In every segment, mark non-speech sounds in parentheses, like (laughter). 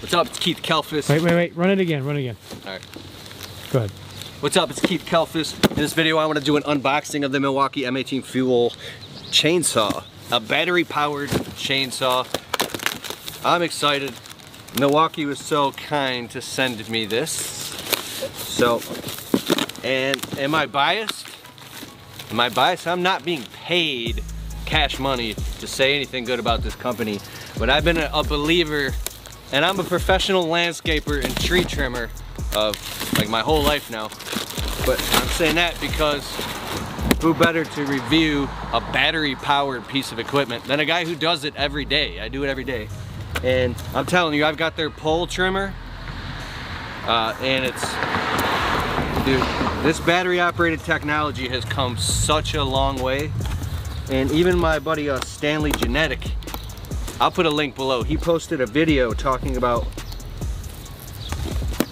What's up? It's Keith Kalfas. Wait, wait, wait. Run it again. Run it again. All right. Go ahead. What's up? It's Keith Kalfas. In this video, I want to do an unboxing of the Milwaukee M18 Fuel chainsaw, a battery-powered chainsaw. I'm excited. Milwaukee was so kind to send me this. So, and am I biased? Am I biased? I'm not being paid cash money to say anything good about this company, but I've been a, believer, and I'm a professional landscaper and tree trimmer of like my whole life now. But I'm saying that because who better to review a battery powered piece of equipment than a guy who does it every day. I do it every day. And I'm telling you, I've got their pole trimmer uh, and it's, dude, this battery operated technology has come such a long way. And even my buddy uh, Stanley Genadek, I'll put a link below. He posted a video talking about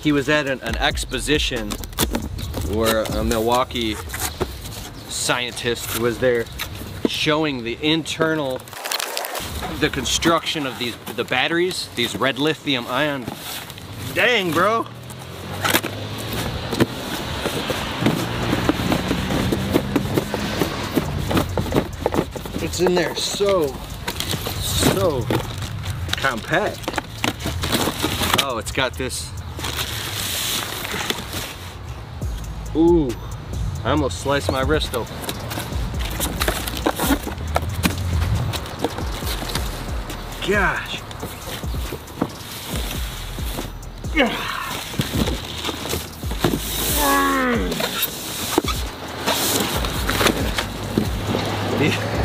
he was at an, an exposition where a Milwaukee scientist was there showing the internal the construction of these the batteries these red lithium ion dang bro it's in there so so compact oh it's got this Ooh, I almost sliced my wrist open. Gosh.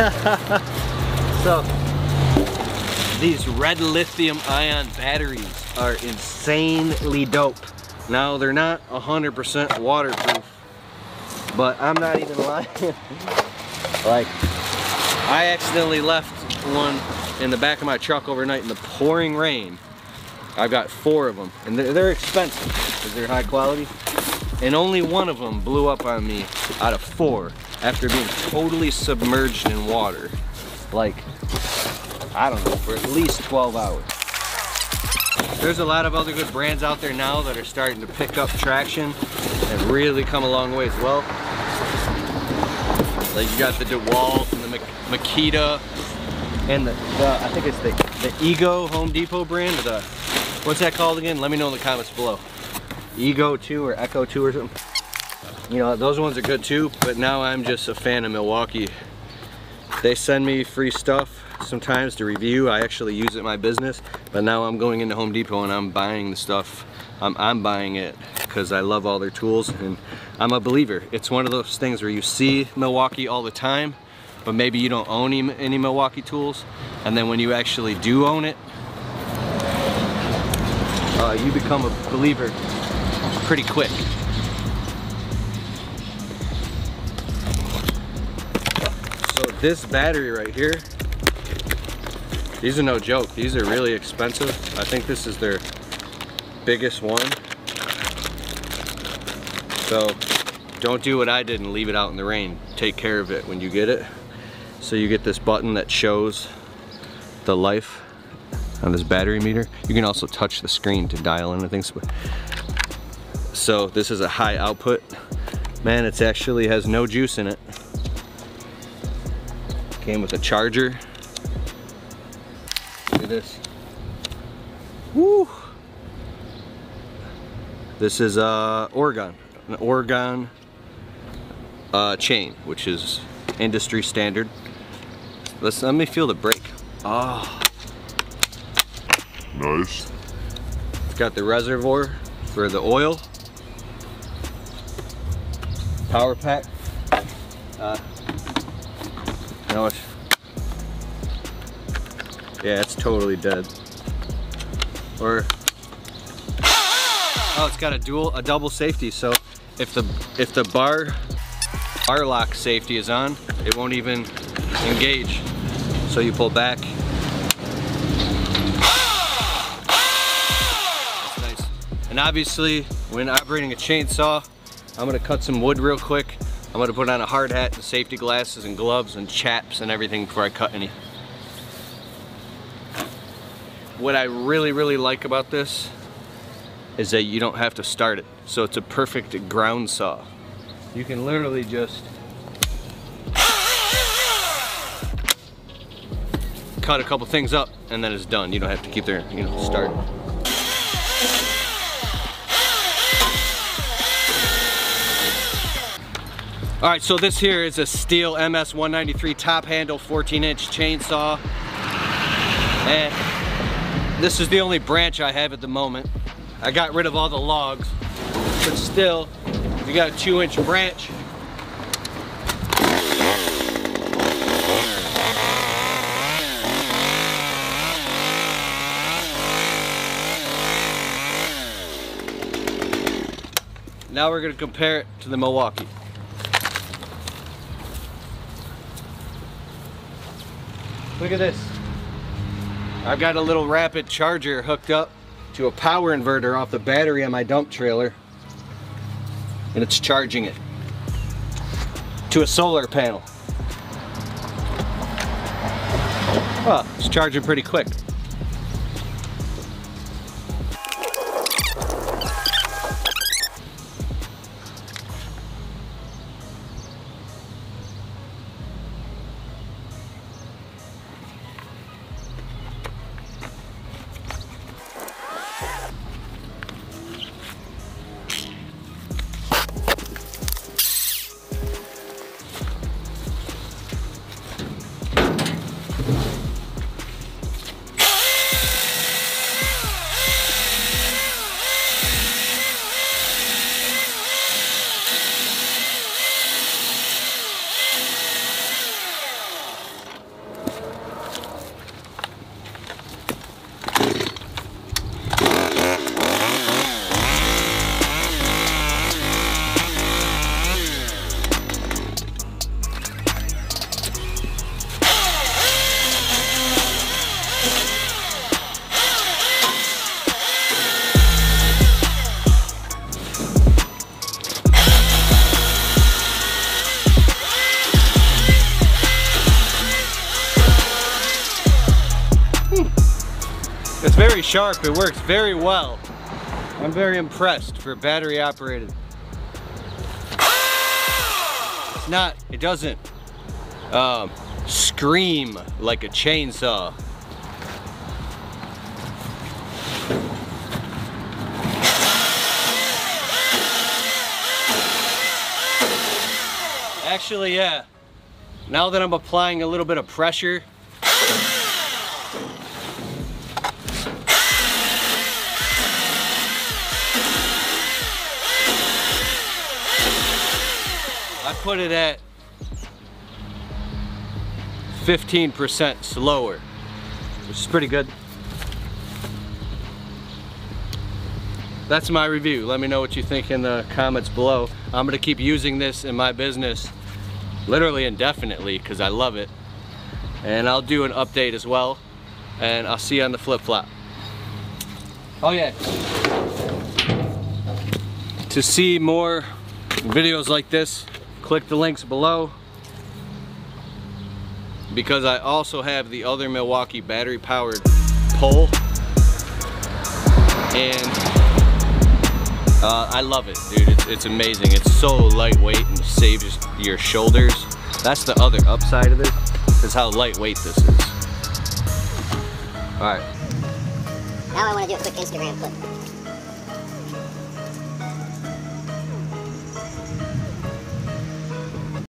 (laughs) so, these red lithium ion batteries are insanely dope. Now they're not 100% waterproof, but I'm not even lying. (laughs) like, I accidentally left one in the back of my truck overnight in the pouring rain. I've got four of them, and they're, they're expensive because they're high quality. And only one of them blew up on me out of four after being totally submerged in water. Like, I don't know, for at least 12 hours. There's a lot of other good brands out there now that are starting to pick up traction and really come a long way as well. Like you got the DeWalt and the Makita and the, the, I think it's the, the Ego Home Depot brand. or The, what's that called again? Let me know in the comments below. Ego 2 or Echo 2 or something. You know, those ones are good too, but now I'm just a fan of Milwaukee. They send me free stuff sometimes to review. I actually use it in my business, but now I'm going into Home Depot and I'm buying the stuff. I'm, I'm buying it because I love all their tools and I'm a believer. It's one of those things where you see Milwaukee all the time, but maybe you don't own any, any Milwaukee tools. And then when you actually do own it, uh, you become a believer pretty quick. This battery right here these are no joke. These are really expensive. I think this is their biggest one. So don't do what I did and leave it out in the rain. Take care of it when you get it. So you get this button that shows the life on this battery meter. You can also touch the screen to dial in things. So this is a high output. Man, it actually has no juice in it. Came with a charger Look at this. Woo! This is uh, Oregon, an Oregon uh, chain, which is industry standard. Let's let me feel the brake. Ah, oh. nice. It's got the reservoir for the oil. Power pack. Uh, you know, yeah, it's totally dead. Or, oh, it's got a dual, a double safety. So if the if the bar bar lock safety is on, it won't even engage. So you pull back. That's nice. And obviously, when operating a chainsaw, I'm gonna cut some wood real quick. I'm gonna put on a hard hat and safety glasses and gloves and chaps and everything before I cut any. What I really, really like about this is that you don't have to start it. So it's a perfect ground saw. You can literally just cut a couple things up and then it's done. You don't have to keep there, you know, start. All right, so this here is a Stihl MS-193 top handle 14 inch chainsaw. And this is the only branch I have at the moment. I got rid of all the logs, but still, you got a two inch branch. Now we're gonna compare it to the Milwaukee. Look at this. I've got a little rapid charger hooked up to a power inverter off the battery on my dump trailer and it's charging it to a solar panel. Oh, it's charging pretty quick. Sharp, it works very well. I'm very impressed for battery operated. It's not, it doesn't um, scream like a chainsaw. Actually, yeah. Now that I'm applying a little bit of pressure, put it at 15% slower, which is pretty good. That's my review. Let me know what you think in the comments below. I'm gonna keep using this in my business literally indefinitely because I love it. And I'll do an update as well. And I'll see you on the flip-flop. Oh yeah. To see more videos like this, click the links below. Because I also have the other Milwaukee battery powered pole. And uh, I love it dude. It's, it's amazing. It's so lightweight and saves your shoulders. That's the other upside of this is how lightweight this is. Alright now I want to do a quick Instagram clip